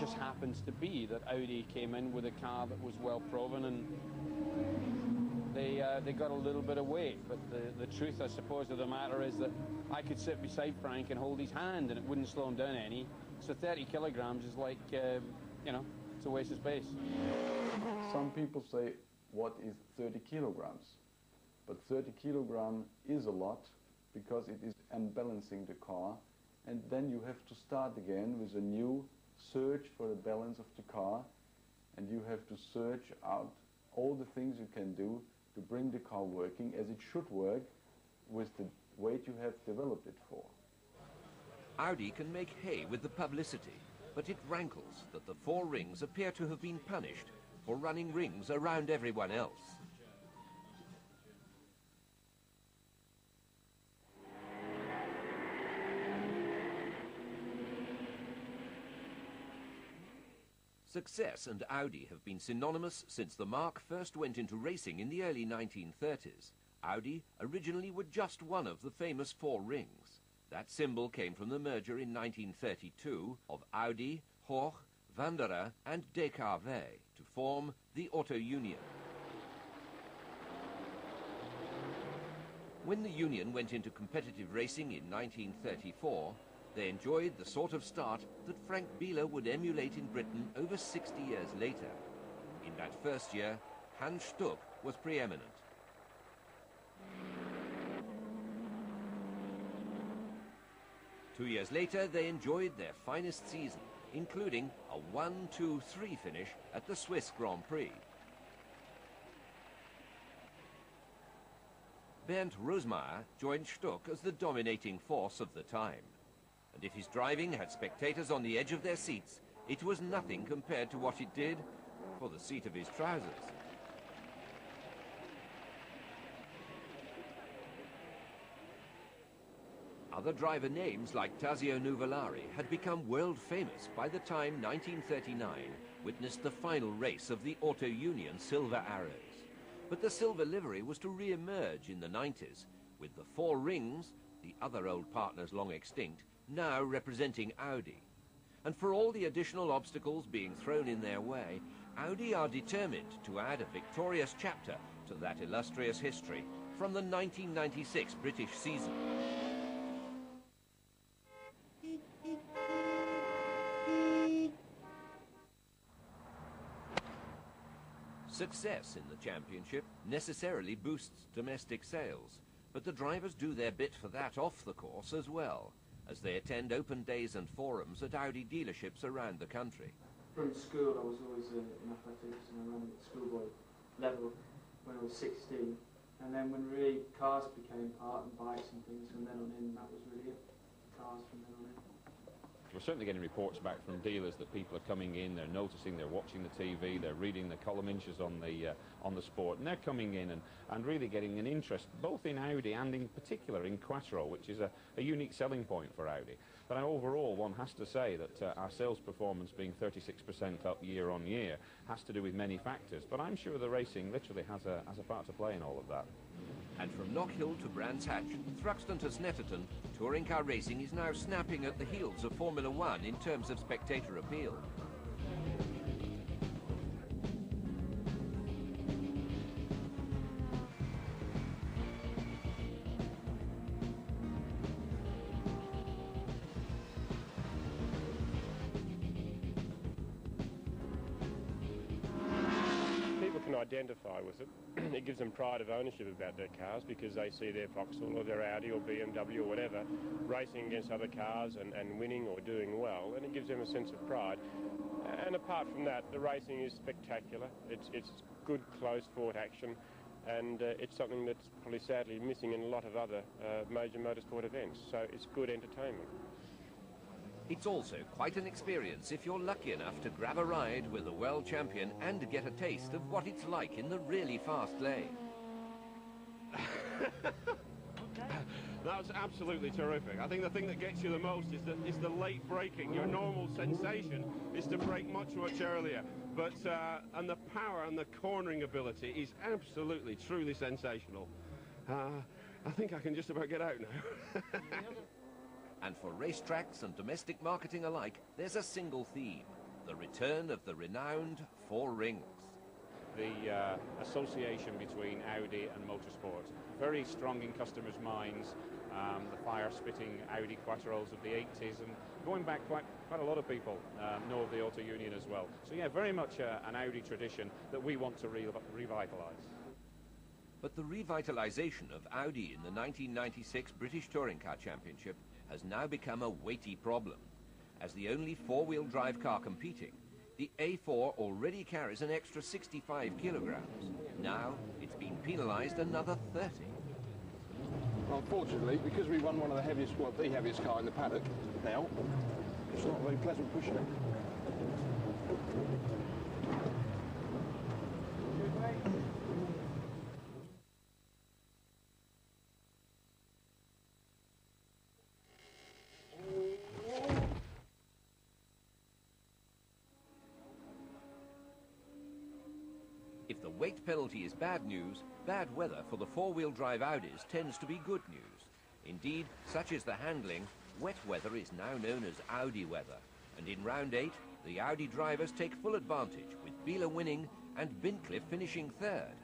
just happens to be that Audi came in with a car that was well proven and they, uh, they got a little bit away. But the, the truth, I suppose, of the matter is that I could sit beside Frank and hold his hand and it wouldn't slow him down any. So 30 kilograms is like, uh, you know, it's a waste of space. Some people say, what is 30 kilograms? But 30 kilogram is a lot because it is unbalancing the car and then you have to start again with a new search for the balance of the car and you have to search out all the things you can do to bring the car working as it should work with the weight you have developed it for. Audi can make hay with the publicity, but it rankles that the four rings appear to have been punished for running rings around everyone else. Success and Audi have been synonymous since the marque first went into racing in the early 1930s. Audi originally were just one of the famous four rings. That symbol came from the merger in 1932 of Audi, Horch, Wanderer and DKW to form the Auto Union. When the union went into competitive racing in 1934, they enjoyed the sort of start that Frank Biela would emulate in Britain over 60 years later. In that first year, Hans Stuck was preeminent. Two years later, they enjoyed their finest season, including a 1-2-3 finish at the Swiss Grand Prix. Bernd Rosemeyer joined Stuck as the dominating force of the time and if his driving had spectators on the edge of their seats, it was nothing compared to what it did for the seat of his trousers. Other driver names like Tazio Nuvolari had become world famous by the time 1939 witnessed the final race of the Auto Union Silver Arrows. But the silver livery was to re-emerge in the 90s, with the four rings, the other old partners long extinct, now representing Audi. And for all the additional obstacles being thrown in their way, Audi are determined to add a victorious chapter to that illustrious history from the 1996 British season. Success in the championship necessarily boosts domestic sales, but the drivers do their bit for that off the course as well as they attend open days and forums at Audi dealerships around the country. From school, I was always uh, in athletics and I ran at schoolboy level when I was 16. And then when really cars became part and bikes and things from then on in, that was really it. Cars from then on in. We're certainly getting reports back from dealers that people are coming in, they're noticing, they're watching the TV, they're reading the column inches on the uh, on the sport, and they're coming in and, and really getting an interest both in Audi and in particular in Quattro, which is a, a unique selling point for Audi. But overall, one has to say that uh, our sales performance being 36% up year on year has to do with many factors, but I'm sure the racing literally has a, has a part to play in all of that. And from Knockhill to Brands Hatch, Thruxton to Snetterton, touring car racing is now snapping at the heels of Formula One in terms of spectator appeal. Them pride of ownership about their cars because they see their Vauxhall or their Audi or BMW or whatever racing against other cars and, and winning or doing well, and it gives them a sense of pride. And apart from that, the racing is spectacular. It's, it's good, close-fought action, and uh, it's something that's probably sadly missing in a lot of other uh, major motorsport events. So it's good entertainment. It's also quite an experience if you're lucky enough to grab a ride with a world champion and get a taste of what it's like in the really fast lane. That's absolutely terrific. I think the thing that gets you the most is the, is the late braking. Your normal sensation is to brake much, much earlier. But, uh, and the power and the cornering ability is absolutely, truly sensational. Uh, I think I can just about get out now. And for racetracks and domestic marketing alike, there's a single theme, the return of the renowned Four Rings. The uh, association between Audi and motorsport, very strong in customers' minds. Um, the fire-spitting Audi Quattros of the 80s, and going back quite quite a lot of people um, know of the Auto Union as well. So yeah, very much uh, an Audi tradition that we want to re revitalise. But the revitalisation of Audi in the 1996 British Touring Car Championship has now become a weighty problem. As the only four-wheel drive car competing, the A4 already carries an extra 65 kilograms. Now it's been penalised another 30. Unfortunately, because we run one of the heaviest, well, the heaviest car in the paddock now, it's not very pleasant pushing it. If the weight penalty is bad news, bad weather for the four-wheel drive Audis tends to be good news. Indeed, such is the handling, wet weather is now known as Audi weather. And in round eight, the Audi drivers take full advantage, with Biela winning and Bintcliffe finishing third.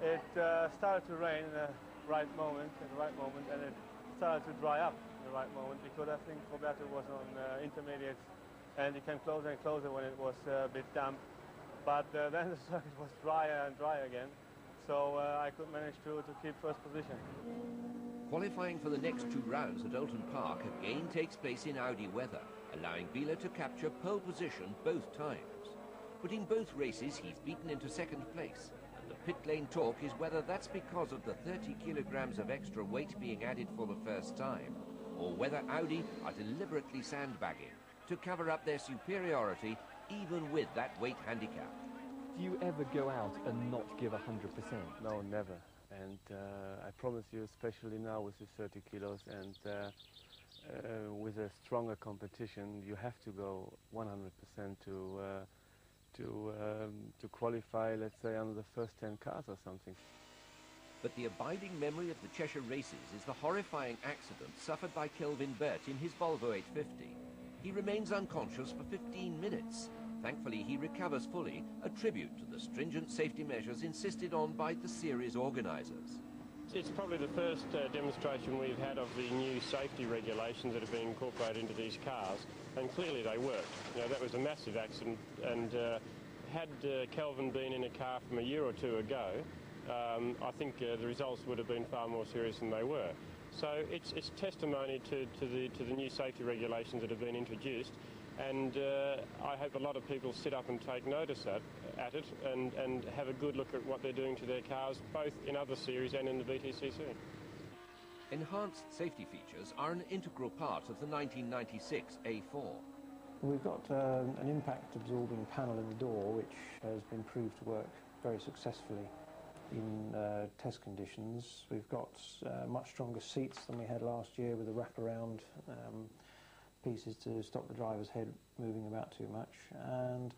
It uh, started to rain in the right moment, at the right moment, and it started to dry up in the right moment because I think Roberto was on uh, intermediates and it came closer and closer when it was uh, a bit damp. But uh, then the circuit was drier and drier again, so uh, I could manage to, to keep first position. Qualifying for the next two rounds at Oulton Park again takes place in Audi weather, allowing Biela to capture pole position both times. But in both races he's beaten into second place, and the pit lane talk is whether that's because of the 30 kilograms of extra weight being added for the first time, or whether Audi are deliberately sandbagging to cover up their superiority even with that weight handicap. Do you ever go out and not give 100%? No, never. And uh, I promise you, especially now with the 30 kilos and uh, uh, with a stronger competition, you have to go 100% to uh, to um, to qualify, let's say, under the first 10 cars or something. But the abiding memory of the Cheshire races is the horrifying accident suffered by Kelvin Burt in his Volvo 850. He remains unconscious for 15 minutes. Thankfully, he recovers fully, a tribute to the stringent safety measures insisted on by the series organisers. It's probably the first uh, demonstration we've had of the new safety regulations that have been incorporated into these cars, and clearly they worked. You know, that was a massive accident, and uh, had uh, Kelvin been in a car from a year or two ago, um, I think uh, the results would have been far more serious than they were. So it's, it's testimony to, to, the, to the new safety regulations that have been introduced, and uh, I hope a lot of people sit up and take notice at, at it and, and have a good look at what they're doing to their cars, both in other series and in the BTCC. Enhanced safety features are an integral part of the 1996 A4. We've got um, an impact absorbing panel in the door which has been proved to work very successfully in uh, test conditions. We've got uh, much stronger seats than we had last year with the wraparound um, pieces to stop the driver's head moving about too much. And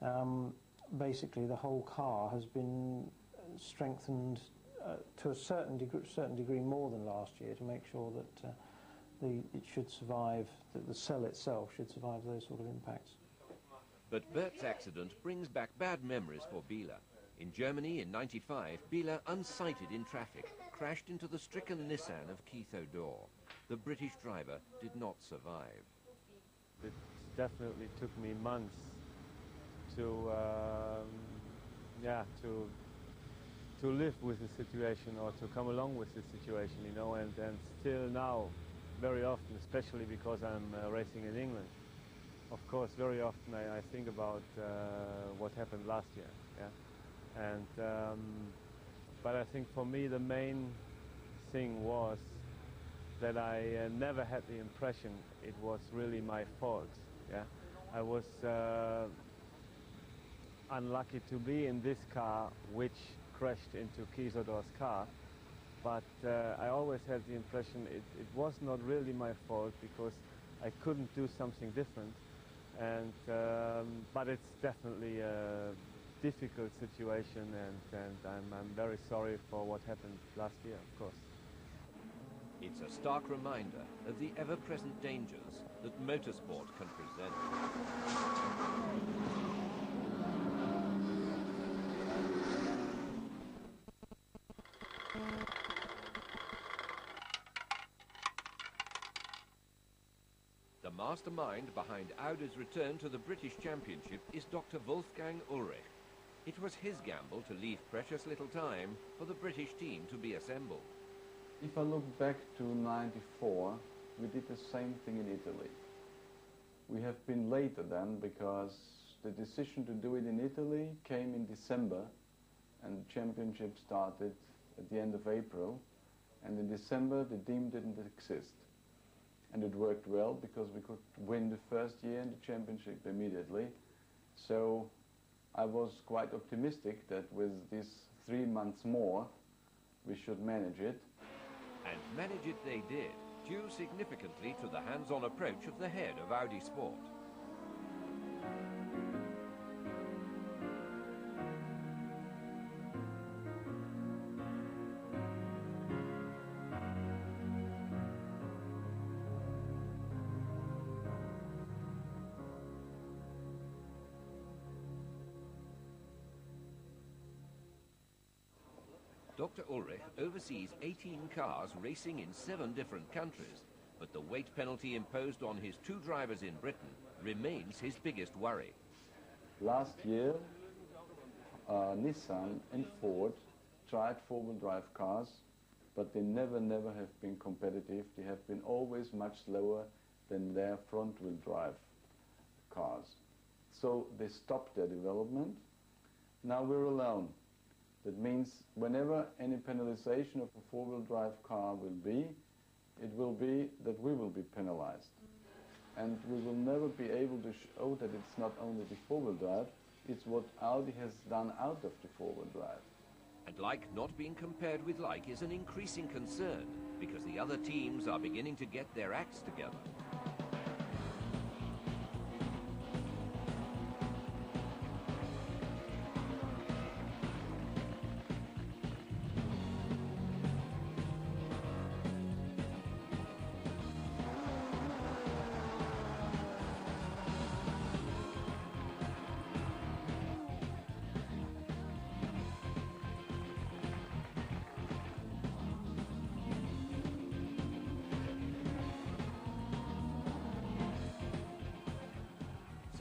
um, basically the whole car has been strengthened uh, to a certain degree, certain degree more than last year to make sure that uh, the, it should survive, that the cell itself should survive those sort of impacts. But Burt's accident brings back bad memories for Biela. In Germany in 95, Biela, unsighted in traffic, crashed into the stricken Nissan of Kieth O'dor. The British driver did not survive. It definitely took me months to, um, yeah, to to live with the situation or to come along with the situation, you know, and, and still now, very often, especially because I'm uh, racing in England, of course, very often I, I think about uh, what happened last year, yeah, and um, but I think for me the main thing was that I uh, never had the impression it was really my fault, yeah, I was uh, unlucky to be in this car which crashed into Kieth O'dor's car. But uh, I always had the impression it, it was not really my fault because I couldn't do something different. And, um, but it's definitely a difficult situation and, and I'm, I'm very sorry for what happened last year, of course. It's a stark reminder of the ever-present dangers that motorsport can present. The mastermind behind Audi's return to the British Championship is Dr. Wolfgang Ullrich. It was his gamble to leave precious little time for the British team to be assembled. If I look back to 94, we did the same thing in Italy. We have been later then because the decision to do it in Italy came in December and the championship started at the end of April and in December the team didn't exist. And it worked well because we could win the first year in the championship immediately. So I was quite optimistic that with these three months more we should manage it. And manage it they did, due significantly to the hands-on approach of the head of Audi Sport. Dr. Ullrich oversees 18 cars racing in seven different countries, but the weight penalty imposed on his two drivers in Britain remains his biggest worry. Last year, uh, Nissan and Ford tried four-wheel drive cars, but they never, never have been competitive. They have been always much slower than their front-wheel drive cars. So they stopped their development. Now we're alone. That means whenever any penalization of a four-wheel drive car will be, it will be that we will be penalized. And we will never be able to show that it's not only the four-wheel drive, it's what Audi has done out of the four-wheel drive. And like not being compared with like is an increasing concern because the other teams are beginning to get their acts together.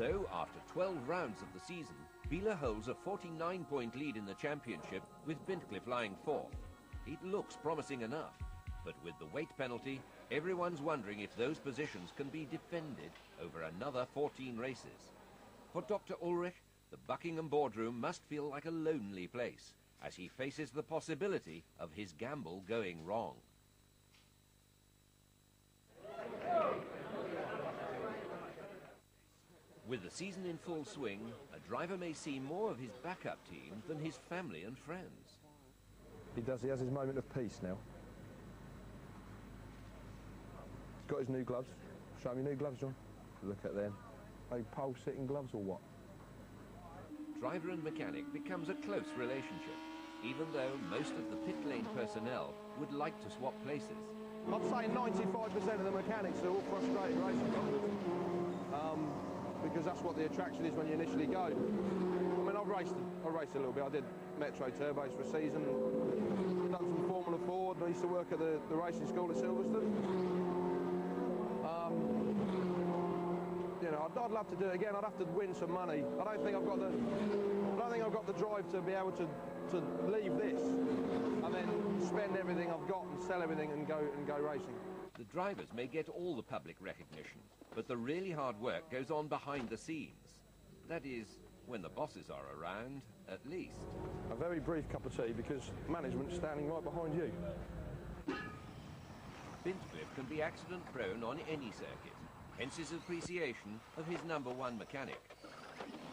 So, after 12 rounds of the season, Biela holds a 49-point lead in the championship with Bintcliffe lying fourth. It looks promising enough, but with the weight penalty, everyone's wondering if those positions can be defended over another 14 races. For Dr. Ullrich, the Buckingham boardroom must feel like a lonely place as he faces the possibility of his gamble going wrong. With the season in full swing, a driver may see more of his backup team than his family and friends. He does. He has his moment of peace now. He's got his new gloves. Show me your new gloves, John. Look at them. Are they pole sitting gloves or what? Driver and mechanic becomes a close relationship, even though most of the pit lane personnel would like to swap places. I'd say 95% of the mechanics are all frustrated racing drivers. Um, because that's what the attraction is when you initially go. I mean, I've raced, I've raced a little bit. I did Metro Turbos for a season, done some Formula Ford. I used to work at the, the racing school at Silverstone. Um, you know, I'd, I'd love to do it again. I'd have to win some money. I don't think I've got the, I don't think I've got the drive to be able to, to leave this and then spend everything I've got and sell everything and go and go racing. The drivers may get all the public recognition, but the really hard work goes on behind the scenes. That is, when the bosses are around, at least. A very brief cup of tea because management's standing right behind you. Bintcliffe can be accident prone on any circuit, hence his appreciation of his number one mechanic.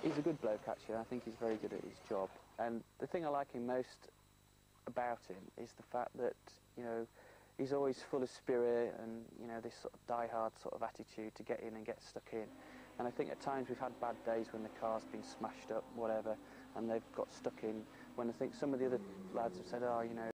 He's a good bloke actually, I think he's very good at his job. And the thing I like him most about him is the fact that, you know, he's always full of spirit and you know this sort of die-hard sort of attitude to get in and get stuck in. And I think at times we've had bad days when the car's been smashed up, whatever, and they've got stuck in. When I think some of the other lads have said, oh, you know,